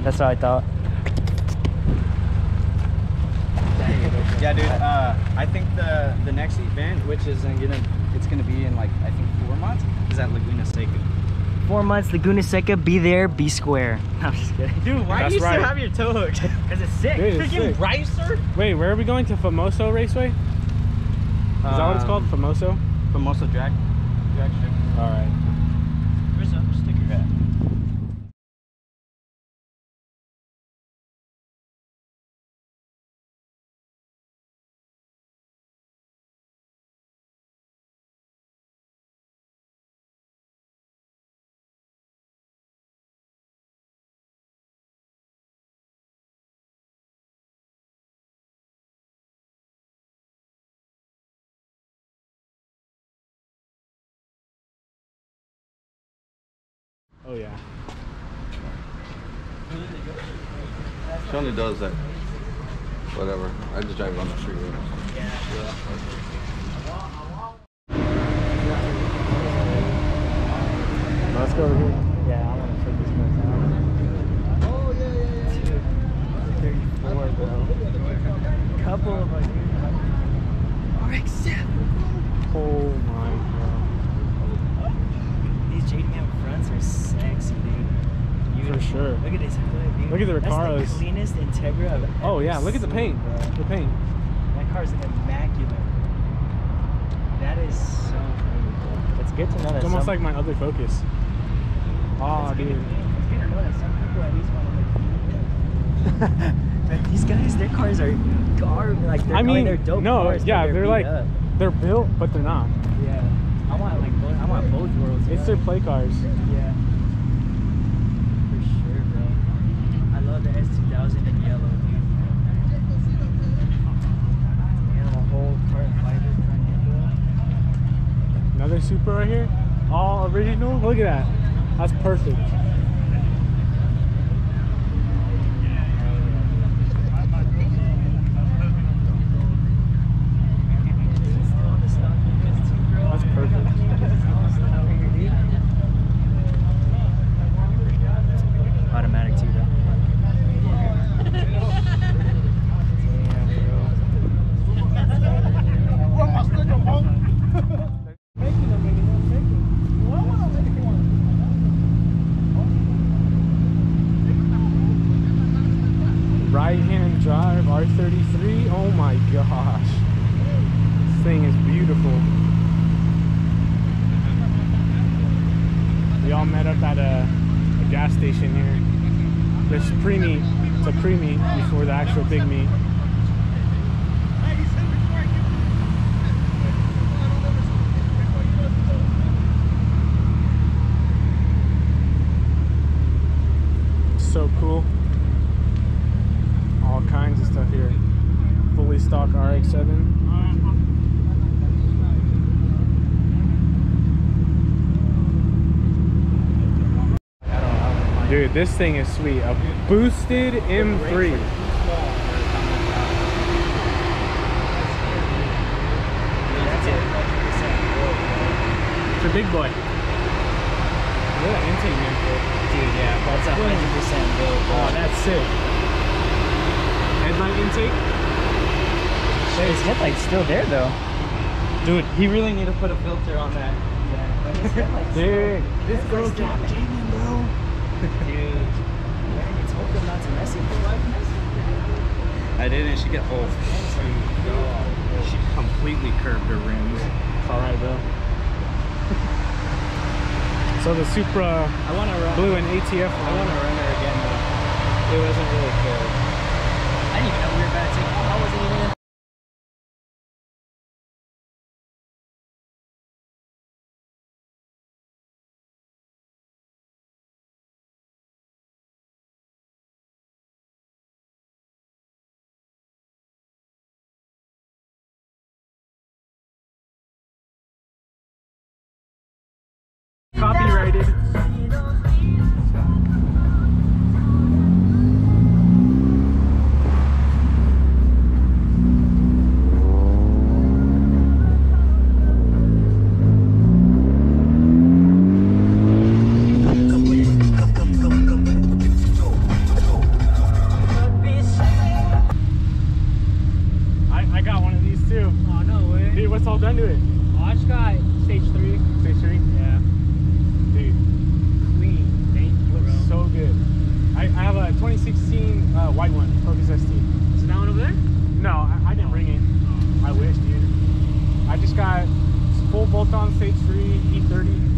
what I thought. Yeah, dude. Uh, I think the the next event, which is gonna it's gonna be in like I think four months, is at Laguna Seca. Four months, Laguna Seca, be there, be square. No, I'm just kidding. Dude, why That's do you right. still have your toe hooked? Because it's sick. Dude, it's sick. Ricer? Wait, where are we going to Famoso Raceway? Is that what it's called? Famoso? Famoso drag. Drag strip. All right. Oh yeah. She only does that. Whatever. I just drive on the freeway. Let's go over here. Yeah, I want to check this place out. Oh, yeah, yeah, yeah. 34, bro. Couple of like. RX-7. Oh my god. These JDM fronts are sexy, dude. For sure. Look at this hood, dude. Look at the That's the cleanest Integra I've Oh yeah, look at the paint. bro. The paint. That car's immaculate. That is so clean, bro. It's good to know that It's almost some, like my other Focus. Oh, dude. it's good to know that some people at least want to like, like these guys, their cars are garbage. Like they're, I mean, they're dope no, cars, yeah, they're, they're like up. they're built, but they're not. yeah. I want like both, I want both worlds. It's know? their play cars. Yeah. Supra right here. All original. Look at that. That's perfect. Still on the stock because too, bro. That's perfect. Over here, dude. Automatic too, bro. Right hand drive R33. Oh my gosh. This thing is beautiful. We all met up at a, a gas station here. There's pre-meet. It's a pre-meet before the actual big meet. So cool. All kinds of stuff here. Fully stock RX-7. Dude, this thing is sweet. A boosted M3. It's a big boy. Look at that intake. Dude, yeah, that's a hundred percent built. Oh, that's sick. Headlight intake. His headlight's still there though. Dude, he really need to put a filter on that. Yeah, but his headlight's Dude, still- this girl still dropped there. Jamie, bro. Dude, man, you told them not to mess with you. I didn't. She get oh. She completely curved her rims. It's alright, bro. so the Supra I want to run. blew an ATF I want to run her again, but it wasn't really good. I didn't even know we were about to take off. I wasn't even i got one of these too oh copyrighted. Dude, what's all done to it? Oh, I just got stage three. Stage three? Yeah dude. Clean. Thank you, Looks bro. so good. I, I have a 2016 uh, white one, Focus ST. Is that one over there? No, I, I didn't bring it. Oh. I wish, dude. I just got full bolt-on stage three E30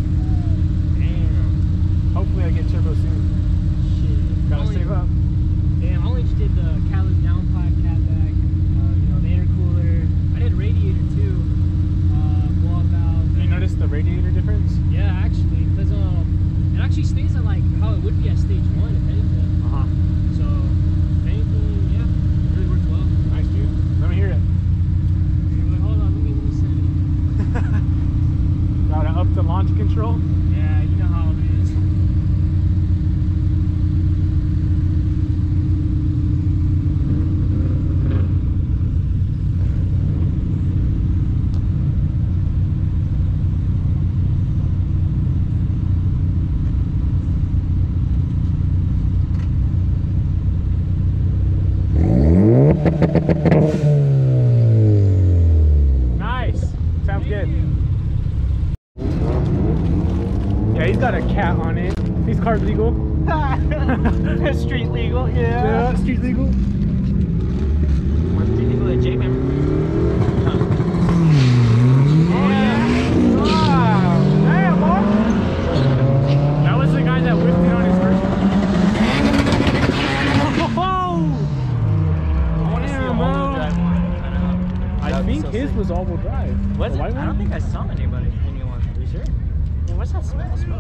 a cat on it. These cars legal. street legal, yeah. Yeah, street legal. Street legal at J-Member. I think his was all-wheel drive. Was it? I don't think I saw anybody. ça se passe, parce que...